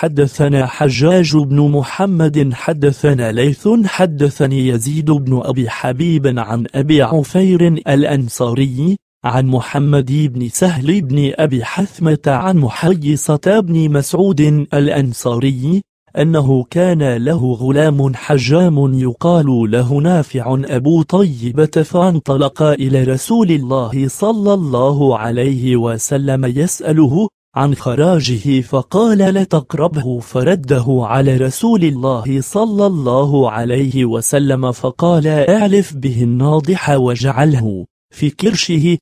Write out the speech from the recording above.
حدثنا حجاج بن محمد حدثنا ليث حدثني يزيد بن أبي حبيب عن أبي عفير الأنصاري عن محمد بن سهل بن أبي حثمة عن محيصة بن مسعود الأنصاري أنه كان له غلام حجام يقال له نافع أبو طيبة فانطلق إلى رسول الله صلى الله عليه وسلم يسأله عن خراجه فقال لتقربه فرده على رسول الله صلى الله عليه وسلم فقال اعلف به الناضح وجعله في كرشه